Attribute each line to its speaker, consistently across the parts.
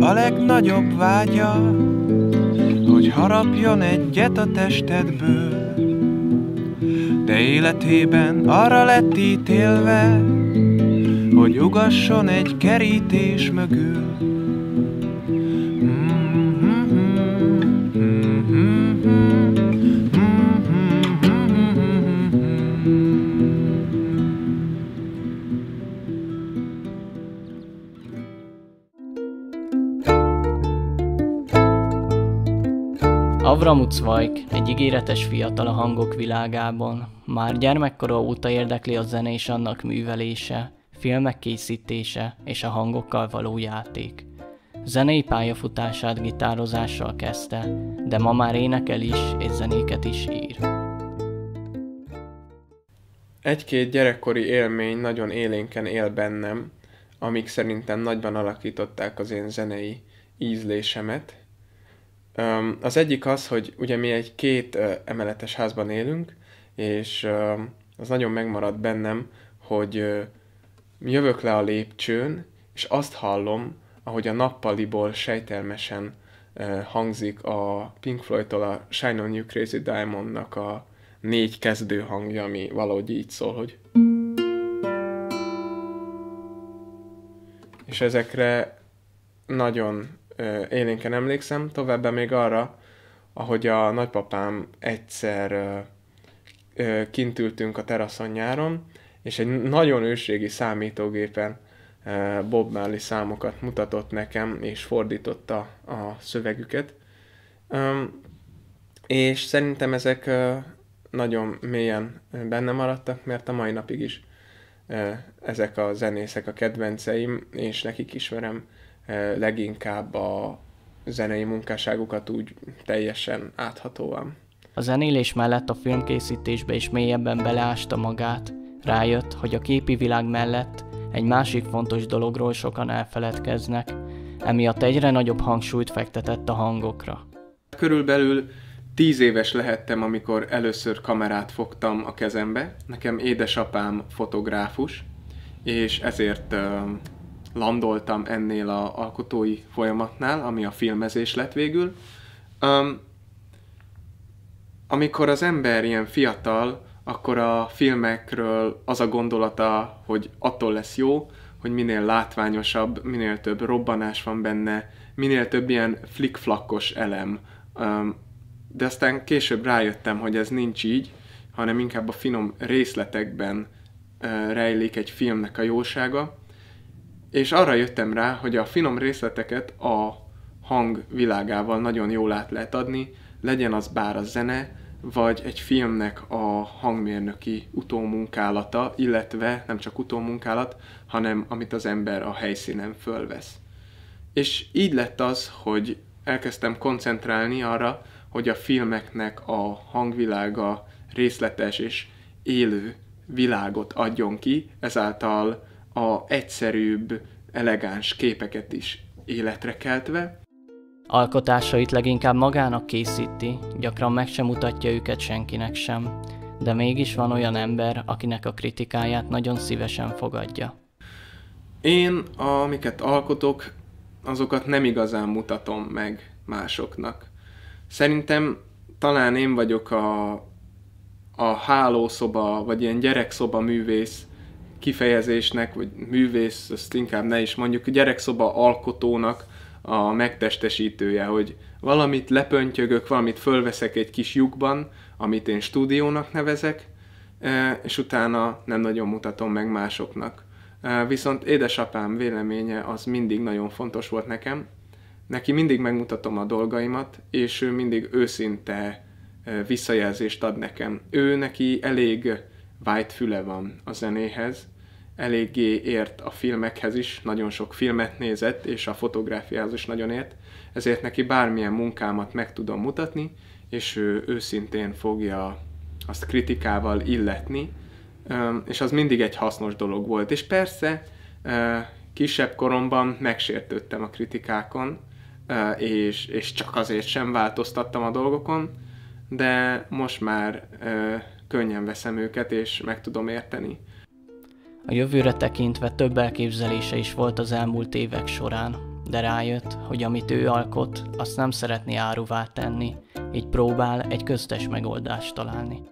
Speaker 1: A legnagyobb vágya, hogy harapjon egyet a testedből. De életében arra lett ítélve, hogy ugasson egy kerítés mögül.
Speaker 2: Avram Zweig egy ígéretes fiatal a hangok világában. Már gyermekkora óta érdekli a zene és annak művelése, filmek készítése és a hangokkal való játék. Zenei pályafutását gitározással kezdte, de ma már énekel is és zenéket is ír.
Speaker 3: Egy-két gyerekkori élmény nagyon élénken él bennem, amik szerintem nagyban alakították az én zenei ízlésemet. Az egyik az, hogy ugye mi egy két emeletes házban élünk, és az nagyon megmaradt bennem, hogy jövök le a lépcsőn, és azt hallom, ahogy a nappaliból sejtelmesen ö, hangzik a Pink Floyd-tól a Shine On You Crazy Diamond-nak a négy kezdő hangja, ami valahogy így szól, hogy és ezekre nagyon ö, élénken emlékszem, továbbá még arra, ahogy a nagypapám egyszer ö, kint ültünk a teraszon nyáron, és egy nagyon ősrégi számítógépen ö, Bob Marley számokat mutatott nekem, és fordította a szövegüket. És szerintem ezek ö, nagyon mélyen benne maradtak, mert a mai napig is ö, ezek a zenészek a kedvenceim, és nekik ismerem leginkább a zenei munkásságukat úgy teljesen áthatóan.
Speaker 2: A zenélés mellett a filmkészítésbe is mélyebben beleásta magát, rájött, hogy a képi világ mellett egy másik fontos dologról sokan elfeledkeznek, emiatt egyre nagyobb hangsúlyt fektetett a hangokra.
Speaker 3: Körülbelül tíz éves lehettem, amikor először kamerát fogtam a kezembe. Nekem édesapám fotográfus, és ezért ö, landoltam ennél a alkotói folyamatnál, ami a filmezés lett végül. Um, amikor az ember ilyen fiatal, akkor a filmekről az a gondolata, hogy attól lesz jó, hogy minél látványosabb, minél több robbanás van benne, minél több ilyen flickflakkos elem. De aztán később rájöttem, hogy ez nincs így, hanem inkább a finom részletekben rejlik egy filmnek a jósága. És arra jöttem rá, hogy a finom részleteket a hang világával nagyon jól át lehet adni, legyen az bár a zene, vagy egy filmnek a hangmérnöki utómunkálata, illetve nem csak utómunkálat, hanem amit az ember a helyszínen fölvesz. És így lett az, hogy elkezdtem koncentrálni arra, hogy a filmeknek a hangvilága részletes és élő világot adjon ki, ezáltal a egyszerűbb, elegáns képeket is életre keltve,
Speaker 2: Alkotásait leginkább magának készíti, gyakran meg sem mutatja őket senkinek sem, de mégis van olyan ember, akinek a kritikáját nagyon szívesen fogadja.
Speaker 3: Én, amiket alkotok, azokat nem igazán mutatom meg másoknak. Szerintem talán én vagyok a, a hálószoba, vagy ilyen gyerekszoba művész kifejezésnek, vagy művész, ezt inkább ne is mondjuk, gyerekszoba alkotónak a megtestesítője, hogy valamit lepöntyögök, valamit fölveszek egy kis lyukban, amit én stúdiónak nevezek, e, és utána nem nagyon mutatom meg másoknak. E, viszont édesapám véleménye az mindig nagyon fontos volt nekem. Neki mindig megmutatom a dolgaimat, és ő mindig őszinte e, visszajelzést ad nekem. Ő neki elég vájt füle van a zenéhez, eléggé ért a filmekhez is, nagyon sok filmet nézett, és a fotográfiához is nagyon ért, ezért neki bármilyen munkámat meg tudom mutatni, és ő őszintén fogja azt kritikával illetni, és az mindig egy hasznos dolog volt. És persze kisebb koromban megsértődtem a kritikákon, és, és csak azért sem változtattam a dolgokon, de most már könnyen veszem őket, és meg tudom érteni.
Speaker 2: A jövőre tekintve több elképzelése is volt az elmúlt évek során, de rájött, hogy amit ő alkot, azt nem szeretné áruvá tenni, így próbál egy köztes megoldást találni.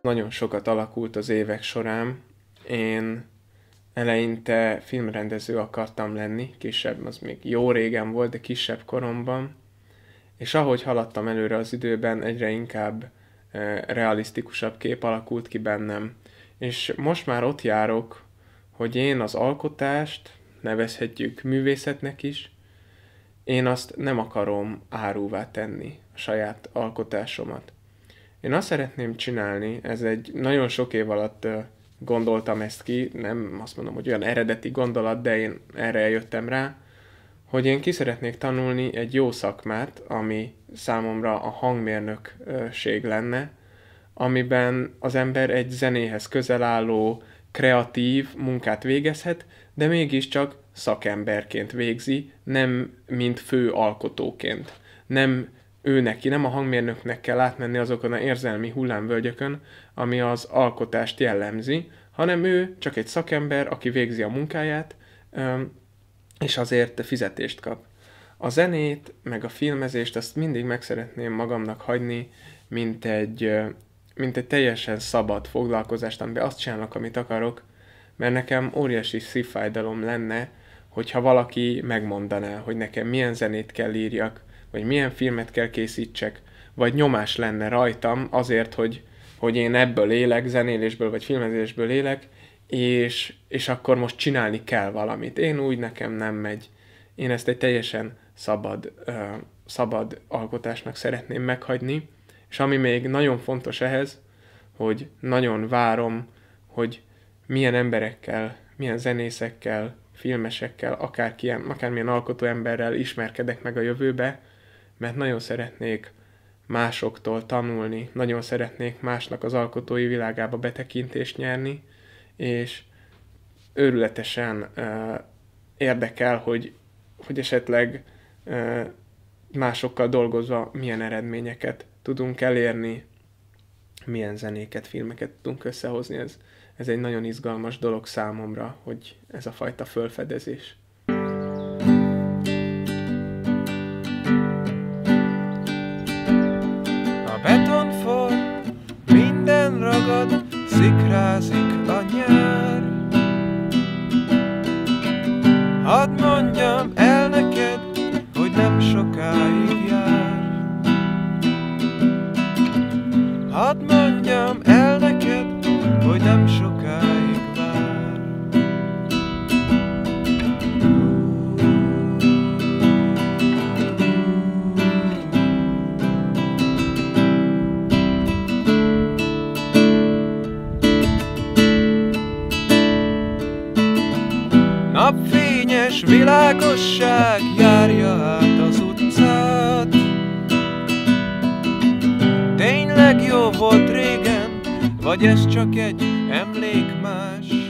Speaker 3: Nagyon sokat alakult az évek során. Én eleinte filmrendező akartam lenni, kisebb, az még jó régen volt, de kisebb koromban. És ahogy haladtam előre az időben, egyre inkább eh, realisztikusabb kép alakult ki bennem. És most már ott járok, hogy én az alkotást, nevezhetjük művészetnek is, én azt nem akarom árúvá tenni, a saját alkotásomat. Én azt szeretném csinálni, ez egy nagyon sok év alatt gondoltam ezt ki, nem azt mondom, hogy olyan eredeti gondolat, de én erre eljöttem rá, hogy én ki szeretnék tanulni egy jó szakmát, ami számomra a hangmérnökség lenne, amiben az ember egy zenéhez közel álló, kreatív munkát végezhet, de mégiscsak szakemberként végzi, nem mint fő alkotóként. Nem ő neki, nem a hangmérnöknek kell átmenni azokon a érzelmi hullámvölgyökön, ami az alkotást jellemzi, hanem ő csak egy szakember, aki végzi a munkáját, és azért fizetést kap. A zenét, meg a filmezést azt mindig meg szeretném magamnak hagyni, mint egy, mint egy teljesen szabad foglalkozást, amiben azt csinálok, amit akarok, mert nekem óriási szívfájdalom lenne, hogyha valaki megmondaná, hogy nekem milyen zenét kell írjak, vagy milyen filmet kell készítsek, vagy nyomás lenne rajtam azért, hogy, hogy én ebből élek, zenélésből vagy filmezésből élek, és, és akkor most csinálni kell valamit. Én úgy nekem nem megy. Én ezt egy teljesen szabad, uh, szabad alkotásnak szeretném meghagyni, és ami még nagyon fontos ehhez, hogy nagyon várom, hogy milyen emberekkel, milyen zenészekkel, filmesekkel, akárkilyen, akármilyen alkotó emberrel ismerkedek meg a jövőbe, mert nagyon szeretnék másoktól tanulni, nagyon szeretnék másnak az alkotói világába betekintést nyerni, és őrületesen uh, érdekel, hogy, hogy esetleg uh, másokkal dolgozva milyen eredményeket tudunk elérni, milyen zenéket, filmeket tudunk összehozni. Ez, ez egy nagyon izgalmas dolog számomra, hogy ez a fajta fölfedezés.
Speaker 1: A beton for, minden ragad, szikrázik a nyár. Napfényes világosság járja át az utcát. Tényleg jó volt régen, vagy ez csak egy emlék más?